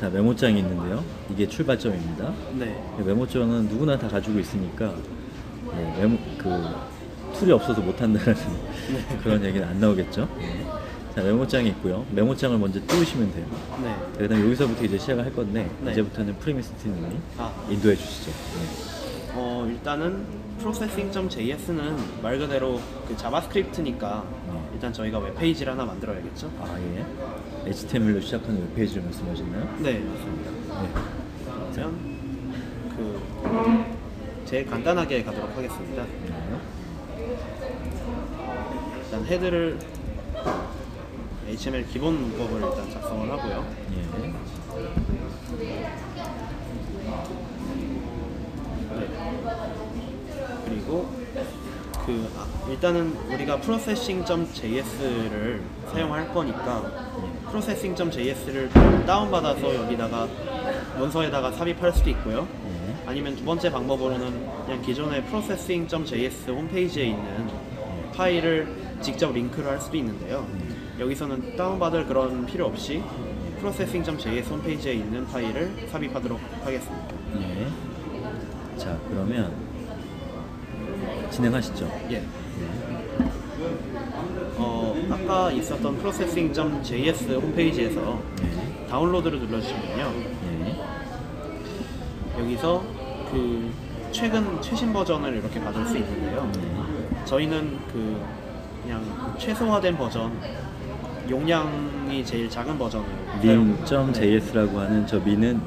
자 메모장이 있는데요. 이게 출발점입니다. 네. 메모장은 누구나 다 가지고 있으니까 네, 메모 그 툴이 없어서 못한다는 그런 얘기는 안 나오겠죠. 네. 자 메모장이 있고요. 메모장을 먼저 띄우시면 돼요. 네. 그다음 여기서부터 이제 시작을 할 건데 네. 이제부터는 프리미스트님이 아. 인도해 주시죠. 네. 어, 일단은 processing.js는 말 그대로 그 자바스크립트니까 네. 일단 저희가 웹페이지를 하나 만들어야겠죠? 아 예. HTML로 시작하는 웹페이지를 말씀하셨나요? 네, 맞습니다. 네. 그러면 그 제일 간단하게 가도록 하겠습니다. 네. 일단 헤드를 HTML 기본 문법을 일단 작성을 하고요. 예. 네. 그리고 그 아, 일단은 우리가 processing.js를 사용할 거니까 processing.js를 다운받아서 여기다가 문서에다가 삽입할 수도 있고요. 예. 아니면 두 번째 방법으로는 그냥 기존의 processing.js 홈페이지에 있는 파일을 직접 링크를 할 수도 있는데요. 여기서는 다운받을 그런 필요 없이 processing.js 홈페이지에 있는 파일을 삽입하도록 하겠습니다. 예. 자 그러면 진행하시죠. 예. 어, 아까 있었던 processing.js 홈페이지에서 예. 다운로드를 눌러주시면요. 예. 여기서 그 최근 최신 버전을 이렇게 받을 수 있는데요. 예. 저희는 그 그냥 최소화된 버전, 용량이 제일 작은 사용- min.js라고 하는 저 min은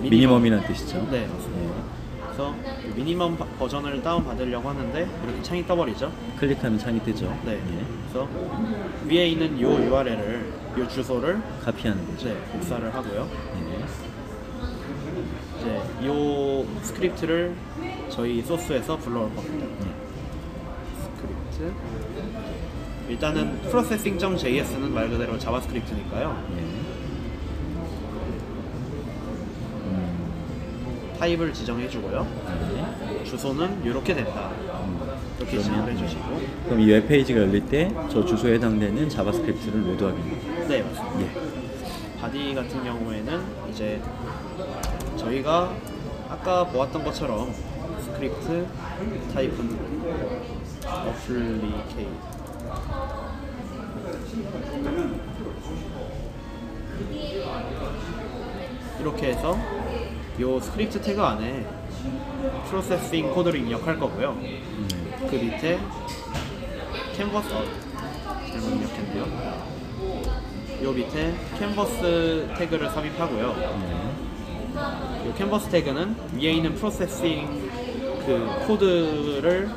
minimum. minimum이라는 뜻이죠. 네, 맞습니다. 그래서 그 minimum 바- 버전을 다운 받으려고 하는데 이렇게 창이 떠버리죠. 예. 클릭하면 창이 뜨죠. 네. 예. 그래서 위에 있는 요 URL을 요 주소를 카피하는 거죠. 이제 복사를 하고요. 예. 이제 요 스크립트를 저희 소스에서 불러올 겁니다. 예. 스크립트. 일단은 processing.js는 말 그대로 자바스크립트니까요. 예. 음, 타입을 지정해 주고요. 예. 주소는 이렇게 된다. 이렇게 지정을 해 주시고. 그럼 이 웹페이지가 열릴 때 저 주소에 해당되는 자바스크립트를 로드하겠네요. 네, 맞습니다. 예. body 같은 경우에는 이제 저희가 아까 보았던 것처럼 스크립트 타입은 어플리케이트 이렇게 해서 이 스크립트 태그 안에 Processing 코드를 입력할 거고요. 그 밑에 캔버스 어, 잘못 입력했네요. 요 밑에 캔버스 태그를 삽입하고요. 예. 이 캔버스 태그는 위에 있는 Processing 그 코드를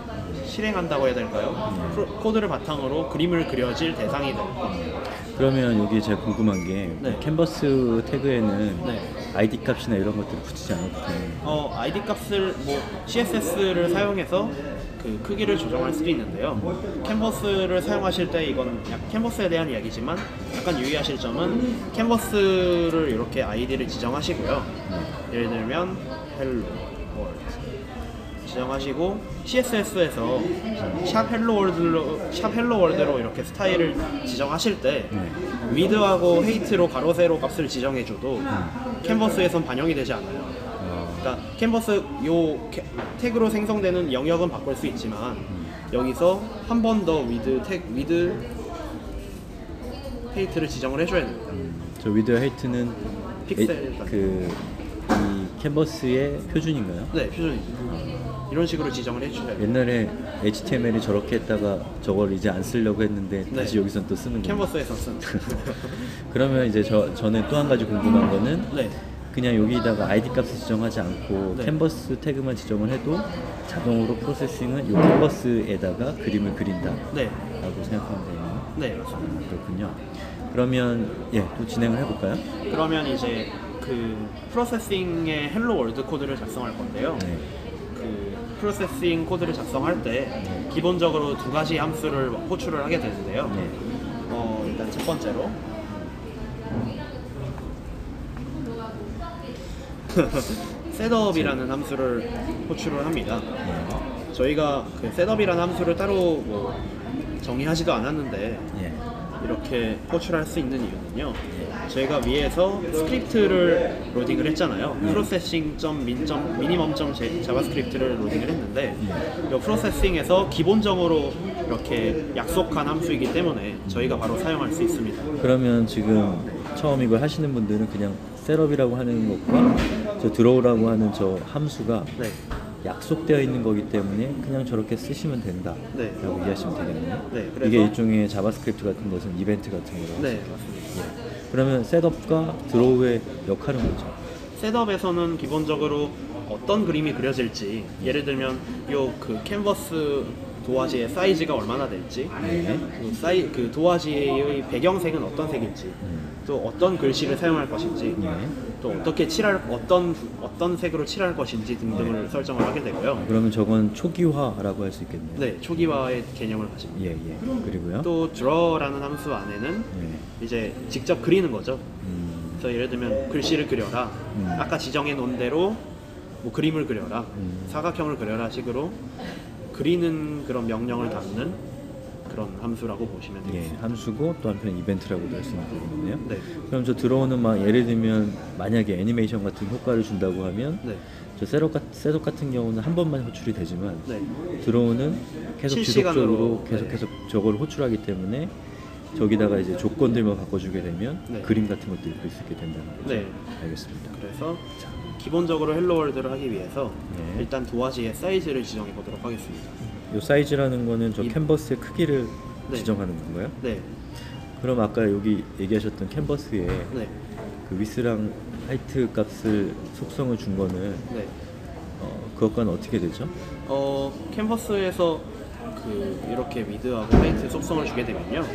실행한다고 해야 될까요? 프로- 코드를 바탕으로 그림을 그려질 대상이 될 겁니다. 그러면 여기 제가 궁금한 게 네. 캔버스 태그에는 네. ID 값이나 이런 것들을 붙이지 않아도 되는 어, ID 값을 뭐 CSS를 사용해서 그 크기를 조정할 수도 있는데요. 캔버스를 사용하실 때 이건 약 캔버스에 대한 이야기지만 약간 유의하실 점은 캔버스를 이렇게 아이디를 지정하시고요. 예를 들면 hello world 지정하시고 CSS에서 샵 hello world로 샵 hello world로 이렇게 스타일을 지정하실 때 네. width하고 height로 가로 세로 값을 지정해줘도 캔버스에선 반영이 되지 않아요. 어, 그러니까 캔버스 요 캐- 태그로 생성되는 영역은 바꿀 수 있지만 여기서 한 번 더 width 태 width height를 지정을 해줘야 됩니다. 음, 저 width height는 픽셀 그 이 캔버스의 표준인가요? 네, 표준입니다. 이런 식으로 지정을 해주셔야 돼요. 옛날에 HTML이 저렇게 했다가 저걸 이제 안 쓰려고 했는데 네. 다시 여기선 또 쓰는 거예요. 캔버스에서 쓴. 그러면 이제 저 저는 또 한 가지 궁금한 거는 네, 그냥 여기다가 ID 값을 지정하지 않고 네. 캔버스 태그만 지정을 해도 자동으로 Processing은 이 캔버스에다가 그림을 그린다라고 네, 생각하면 되나요? 네, 맞습니다. 그렇군요. 그러면 예, 또 진행을 해볼까요? 그러면 이제 그 Processing의 hello world 코드를 작성할 건데요. 네. 그 Processing 코드를 작성할 때 기본적으로 두 가지 함수를 호출을 하게 되는데요. 네. 어, 일단 첫 번째로 setup이라는 함수를 호출을 합니다. 예. 저희가 그 setup이라는 함수를 따로 뭐 정의하지도 않았는데 예. 이렇게 호출할 수 있는 이유는요. 저희가 위에서 스크립트를 로딩을 했잖아요. Processing 점 min 점 minimum 점 자바스크립트를 로딩을 했는데 이 Processing에서 기본적으로 이렇게 약속한 함수이기 때문에 저희가 바로 사용할 수 있습니다. 그러면 지금 처음 이걸 하시는 분들은 그냥 setup이라고 하는 것과 저 draw라고 하는 저 함수가 네, 약속되어 있는 거기 때문에 그냥 저렇게 쓰시면 된다. 네. 라고 이해하시면 되겠네요. 네, 그래서- 이게 일종의 자바스크립트 같은 것은 이벤트 같은 거로. 네 맞습니다. 그러면 setup과 draw의 역할은 뭐죠? setup에서는 기본적으로 어떤 그림이 그려질지 예를 들면 요 그 캔버스 도화지의 사이즈가 얼마나 될지 네. 그, 사이, 그 도화지의 배경색은 어떤 색일지 음. 또 어떤 글씨를 사용할 것인지 네. 또 어떻게 칠할 어떤 어떤 색으로 칠할 것인지 등등을 설정을 하게 되고요. 그러면 저건 초기화라고 할 수 있겠네요. 네, 초기화의 개념을 가집니다. 예, 예. 그리고요. 또 draw라는 함수 안에는 예. 이제 직접 그리는 거죠. 음, 그래서 예를 들면 글씨를 그려라. 음. 아까 지정해 놓은 대로 뭐 그림을 그려라. 음. 사각형을 그려라 식으로 그리는 그런 명령을 담는 그런 함수라고 보시면 예, 되겠습니다. 함수고 또 한편 이벤트라고도 할 수 있는 거겠네요. 네. 그럼 저 draw는 막 예를 들면 만약에 애니메이션 같은 효과를 준다고 하면 네. 저 setup, 같, setup 같은 경우는 한 번만 호출이 되지만 네. draw는 계속 실시간으로, 지속적으로 계속 네. 계속 저걸 호출하기 때문에 저기다가 이제 조건들만 바꿔주게 되면 네. 그림 같은 것도 입힐 수 있게 된다는 거죠. 네. 알겠습니다. 그래서 기본적으로 hello world를 하기 위해서 네. 일단 도화지의 사이즈를 지정해 보도록 하겠습니다. 이 사이즈라는 거는 저 이- 캔버스의 크기를 네. 지정하는 건가요? 네. 그럼 아까 여기 얘기하셨던 캔버스에 네. 그 width랑 height 값을 속성을 준 거는 네. 어, 그것과는 어떻게 되죠? 어, 캔버스에서 그 이렇게 width하고 height 속성을 주게 되면요.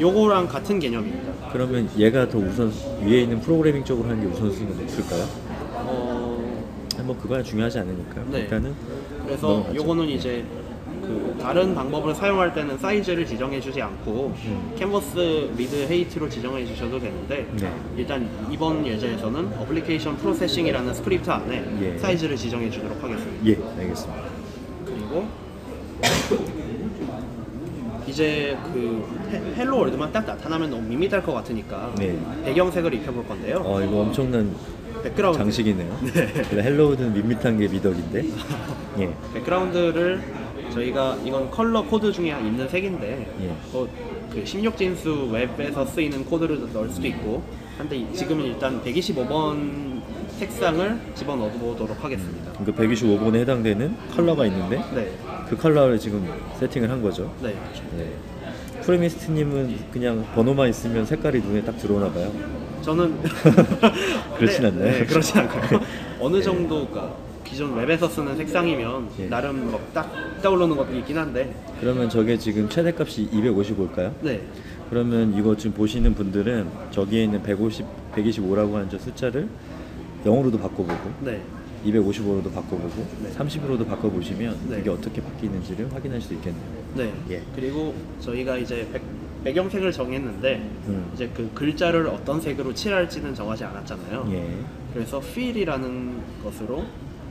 요거랑 같은 개념입니다. 그러면 얘가 더 우선 위에 있는 프로그래밍 쪽으로 하는 게 우선순위가 높을까요? 어, 아니, 뭐 그거야 중요하지 않으니까요. 네. 일단은 그래서 넘어가죠. 요거는 이제 그 다른 방법을 사용할 때는 사이즈를 지정해 주지 않고 음. 캔버스 width height로 지정해 주셔도 되는데 네. 일단 이번 예제에서는 application Processing이라는 스크립트 안에 예. 사이즈를 지정해 주도록 하겠습니다. 예, 알겠습니다. 그리고 이제 그 hel- hello world만 딱 나타나면 너무 밋밋할 것 같으니까 네. 배경색을 입혀볼 건데요. 어 이거 엄청난 백그라운드 장식이네요. 네. 원래 hello world는 밋밋한 게 미덕인데. 예. 백그라운드를 저희가 이건 컬러 코드 중에 있는 색인데 예. 어, 그 16진수 웹에서 쓰이는 코드를 넣을 수도 있고 한데 이- 지금은 일단 125번 색상을 집어넣어 보도록 하겠습니다. 그러니까 125번에 해당되는 컬러가 있는데 네, 그 컬러를 지금 세팅을 한 거죠. 네. 네. 프레미스트님은 그냥 번호만 있으면 색깔이 눈에 딱 들어오나 봐요. 저는 그렇진 네, 않나요? 네, 그렇진 않고요. 어느 네. 정도가 기존 웹에서 쓰는 색상이면 예. 나름 뭐딱 떠오르는 것도 있긴 한데 그러면 저게 지금 최대값이 255일까요? 네, 그러면 이거 지금 보시는 분들은 저기에 있는 150, 125라고 하는 저 숫자를 0으로도 바꿔보고 네, 255로도 바꿔보고 네. 30으로도 바꿔보시면 네. 그게 어떻게 바뀌는지를 확인할 수 있겠네요. 네. 예. 그리고 저희가 이제 백, 배경색을 정했는데 음. 이제 그 글자를 어떤 색으로 칠할지는 정하지 않았잖아요. 예. 그래서 fill이라는 것으로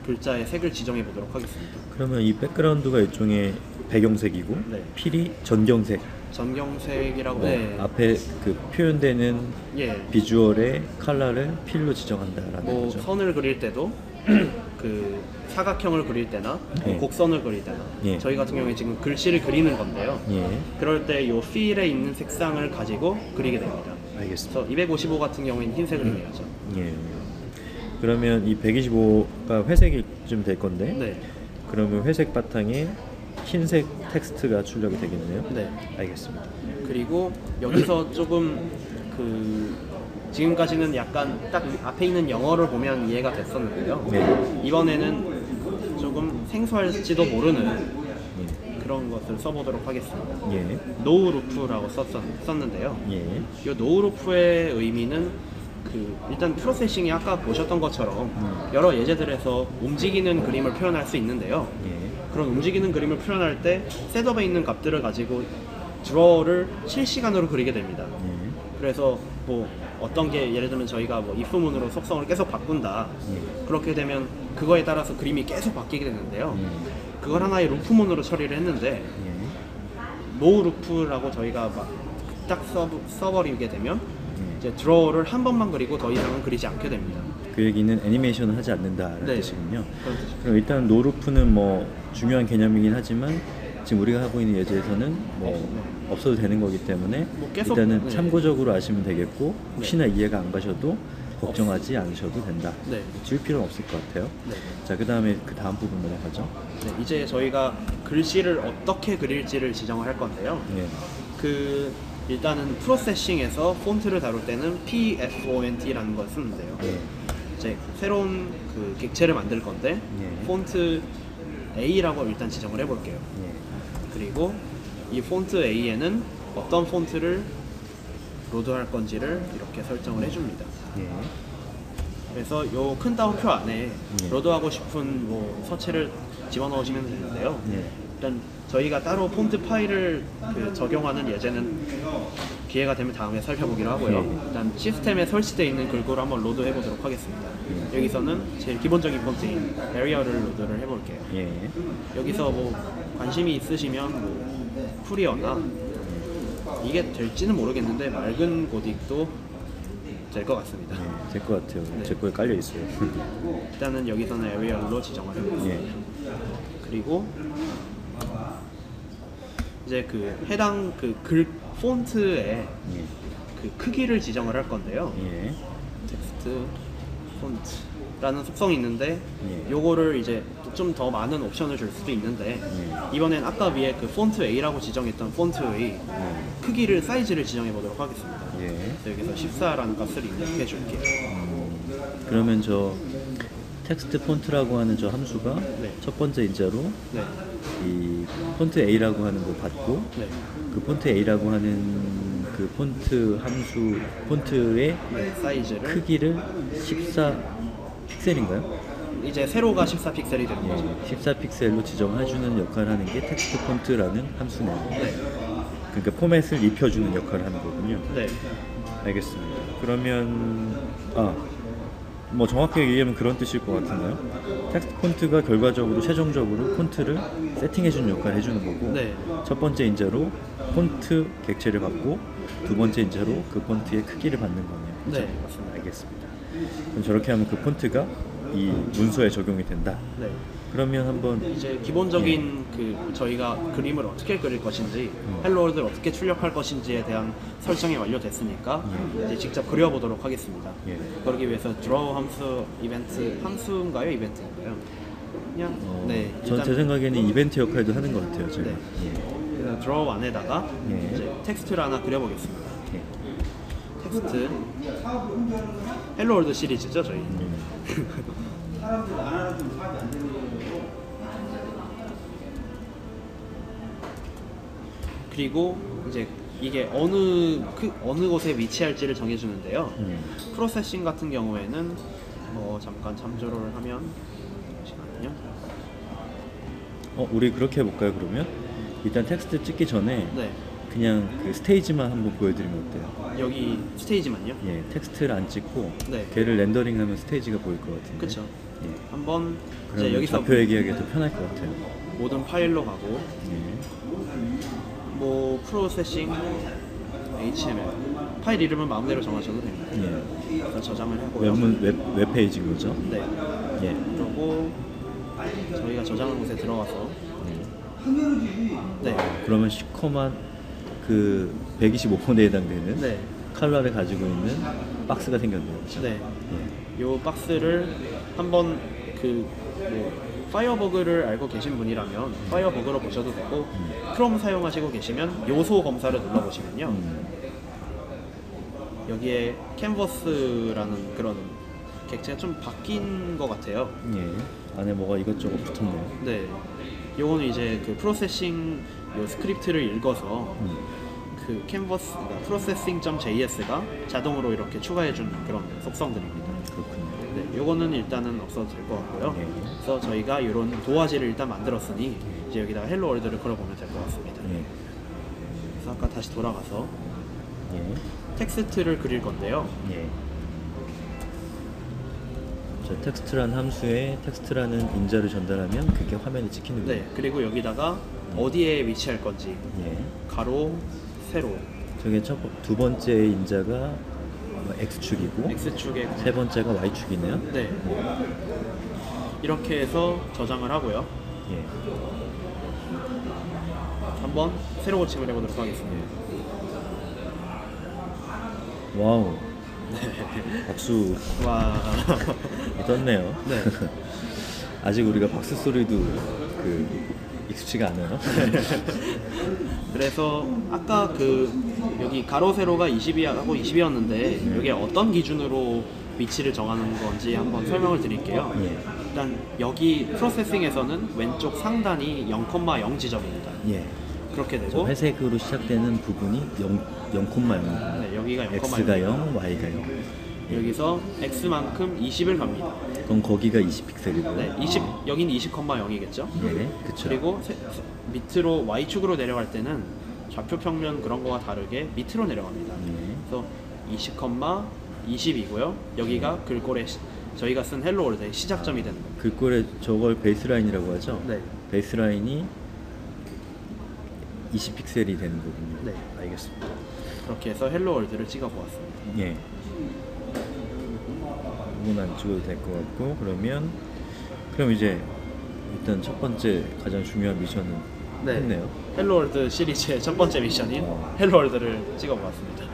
글자의 색을 지정해 보도록 하겠습니다. 그러면 이 백그라운드가 일종의 배경색이고 네. 필이 전경색. 전경색이라고 뭐 네. 앞에 그 표현되는 예. 비주얼의 컬러를 fill로 지정한다라는 뭐 거죠. 선을 그릴 때도 그 사각형을 그릴 때나 예. 곡선을 그릴 때나 예. 저희 같은 경우에 지금 글씨를 그리는 건데요. 예. 그럴 때 이 fill에 있는 색상을 가지고 그리게 됩니다. 알겠습니다. 그래서 255 같은 경우에는 흰색을 의미하죠. 예. 그러면 이 125가 회색이 좀 될 건데 네. 그러면 회색 바탕에 흰색 텍스트가 출력이 되겠네요. 네. 알겠습니다. 그리고 여기서 조금 그 지금까지는 약간 딱 앞에 있는 영어를 보면 이해가 됐었는데요. 네. 이번에는 생소할지도 모르는 예. 그런 것을 써보도록 하겠습니다. 예. no loop라고 썼었, 썼는데요. 예. 이 no loop의 의미는 그 일단 Processing이 아까 보셨던 것처럼 음. 여러 예제들에서 움직이는 그림을 표현할 수 있는데요. 예. 그런 움직이는 그림을 표현할 때 setup에 있는 값들을 가지고 draw를 실시간으로 그리게 됩니다. 예. 그래서 뭐 어떤 게 예를 들면 저희가 뭐 if문으로 속성을 계속 바꾼다. 예. 그렇게 되면 그거에 따라서 그림이 계속 바뀌게 되는데요. 예. 그걸 하나의 loop문으로 처리를 했는데 예. no loop라고 저희가 막 딱 써버리게 되면 이제 draw를 한 번만 그리고 더 이상은 그리지 않게 됩니다. 그 얘기는 애니메이션을 하지 않는다라는 네. 뜻이군요. 그럼 일단 노루프는 뭐 중요한 개념이긴 하지만 지금 우리가 하고 있는 예제에서는 뭐 없어도 되는 거기 때문에 네. 뭐 계속- 일단은 네. 참고적으로 아시면 되겠고 혹시나 이해가 안 가셔도 걱정하지 않으셔도 된다. 네. 지울 필요는 없을 것 같아요. 네. 자, 그 다음에 그 다음 부분 넘어가죠. 네, 이제 저희가 글씨를 어떻게 그릴지를 지정을 할 건데요. 예. 그 일단은 프로세싱에서 폰트를 다룰 때는 PFONT라는 걸 쓰는데요. 예. 이제 새로운 그 객체를 만들 건데 예. 폰트 A라고 일단 지정을 해볼게요. 예. 그리고 이 폰트 A에는 어떤 폰트를 로드할 건지를 이렇게 설정을 해줍니다. 예. 그래서 요 큰 따옴표 안에 예. 로드하고 싶은 뭐 서체를 집어넣으시면 되는데요. 예. 일단 저희가 따로 폰트 파일을 그 적용하는 예제는 기회가 되면 다음에 살펴보기로 하고요. 예. 일단 시스템에 설치되어 있는 글꼴을 한번 load 해 보도록 하겠습니다. 예. 여기서는 제일 기본적인 폰트인 Arial을 load를 해볼게요. 예. 여기서 뭐 관심이 있으시면 뭐 풀이어나 이게 될지는 모르겠는데 맑은 고딕도 될 것 같습니다. 예. 될것 같아요. 네. 제 거에 깔려 있어요. 일단은 여기서는 Arial로 지정을 해보겠습니다. 예. 그리고 이제 그 해당 그 글 폰트의 예. 그 크기를 지정을 할 건데요. 예. text font라는 속성이 있는데 예. 요거를 이제 좀 더 많은 옵션을 줄 수도 있는데 예. 이번엔 아까 위에 그 폰트 A라고 지정했던 폰트의 예. 크기를 사이즈를 지정해 보도록 하겠습니다. 예. 그래서 여기서 14라는 값을 입력해 줄게요. 음, 그러면 저 text font라고 하는 저 함수가 네. 첫 번째 인자로 네. 이 폰트 A라고 하는 거 받고 네. 그 폰트 A라고 하는 그 폰트 함수 폰트의 네. 사이즈를 크기를 14 픽셀인가요? 이제 세로가 14 픽셀이 되는 거죠. 예, 14 픽셀로 지정해주는 역할을 하는 게 text font라는 함수네요. 네. 그러니까 포맷을 입혀주는 역할을 하는 거군요. 네. 알겠습니다. 그러면 아, 뭐 정확하게 얘기하면 그런 뜻일 것 같은데요. text font가 결과적으로 최종적으로 폰트를 세팅해주는 역할을 해주는 거고 네. 첫 번째 인자로 폰트 객체를 받고 두 번째 인자로 그 폰트의 크기를 받는 거네요. 그죠? 네, 맞습니다. 알겠습니다. 그럼 저렇게 하면 그 폰트가 이 문서에 적용이 된다. 네. 그러면 한번 이제 기본적인 그 저희가 그림을 어떻게 그릴 것인지 hello world를 어떻게 출력할 것인지에 대한 설정이 완료됐으니까 이제 직접 그려보도록 하겠습니다. 예. 그러기 위해서 draw 함수 이벤트 함수인가요 이벤트인가요? 그냥 어, 네 전제 생각에는 이벤트 역할도 하는 것 같아요. 제가. 네. 예. 그래서 draw 안에다가 예. 이제 텍스트를 하나 그려보겠습니다. 예. 텍스트 hello world 시리즈죠 저희. 음. 그리고 이제 이게 어느 그 어느 곳에 위치할지를 정해주는데요. 음. Processing 같은 경우에는 뭐 잠깐 참조를 하면 잠시만요. 어, 우리 그렇게 해볼까요? 그러면 일단 텍스트 찍기 전에 네 그냥 그 스테이지만 한번 보여드리면 어때요? 여기 스테이지만요. 예, 텍스트를 안 찍고 네. 걔를 렌더링하면 스테이지가 보일 것 같은데. 그쵸. 예. 한번 이제 여기서 좌표 얘기하기 더 편할 것 같아요. 모든 파일로 가고 예. 뭐 Processing HTML 파일 이름은 마음대로 정하셔도 됩니다. 예. 일단 저장을 하고 요. 웹문 웹 웹페이지인 거죠? 네. 예. 그리고 저희가 저장한 곳에 들어가서 예. 네. 그러면 시커먼 그 125번에 해당되는 네. 칼라를 가지고 있는 박스가 생겼네요. 그죠? 네. 예. 요 박스를 한번 그 뭐 Firebug를 알고 계신 분이라면 Firebug로 보셔도 되고 크롬 사용하시고 계시면 요소 검사를 눌러보시면요 음. 여기에 캔버스라는 그런 객체가 좀 바뀐 것 같아요. 예. 안에 뭐가 이것저것 붙었네요. 네, 요거는 이제 그 Processing 요 스크립트를 읽어서 음. 그 캔버스 그러니까 processing.js가 자동으로 이렇게 추가해준 그런 속성들입니다. 그렇군요. 네, 요거는 일단은 없어도 될 것 같고요. 네. 그래서 저희가 이런 도화지를 일단 만들었으니 이제 여기다가 Hello World를 걸어보면 될 것 같습니다. 예. 그래서 아까 다시 돌아가서 예. 텍스트를 그릴 건데요. 예. 자, 텍스트란 함수에 텍스트라는 인자를 전달하면 그게 화면에 찍히는 거예요. 네, 그리고 여기다가 어디에 위치할 건지 예. 가로, 세로. 저게 첫, 번- 두 번째 인자가 X축이고 X축에 세 번째가 Y축이네요. 네 이렇게 해서 저장을 하고요. 예. 한번 새로 고침을 해보도록 하겠습니다. Wow. 박수 와 떴네요. 네. 아직 우리가 박수 소리도 그 익숙치가 않아요. 그래서 아까 그 여기 가로 세로가 20이하고 20이었는데 여기에 어떤 기준으로 위치를 정하는 건지 한번 설명을 드릴게요. 예. 일단 여기 프로세싱에서는 왼쪽 상단이 0,0 지점입니다. 예. 그렇게 저 되고 회색으로 시작되는 부분이 0, 0,0입니다. 네, 여기가 0,0 X가 0, Y가 0. 여기서 x만큼 20을 갑니다. 그럼 거기가 20픽셀이고요. 네, 20 여긴 20,0이겠죠. 예, 그쵸. 그리고 세- 세- 밑으로 y축으로 내려갈 때는 좌표 평면 그런 거와 다르게 밑으로 내려갑니다. 예. 그래서 20, 20이고요. 여기가 글꼴의 시- 저희가 쓴 Hello World의 시작점이 되는 겁니다. 글꼴에 저걸 baseline이라고 하죠? 네. baseline이 20픽셀이 되는 거군요. 네. 알겠습니다. 그렇게 해서 Hello World를 찍어 보았습니다. 예. 이건 안 찍어도 될 것 같고 그러면 그럼 이제 일단 첫 번째 가장 중요한 미션은 했네요. Hello World 시리즈의 첫 번째 미션인 어. Hello World를 찍어 보았습니다.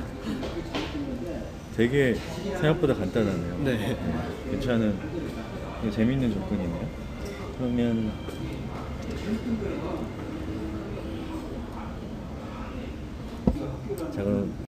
되게 생각보다 간단하네요. 네. 괜찮은 이거 재밌는 접근이네요. 그러면 자 그럼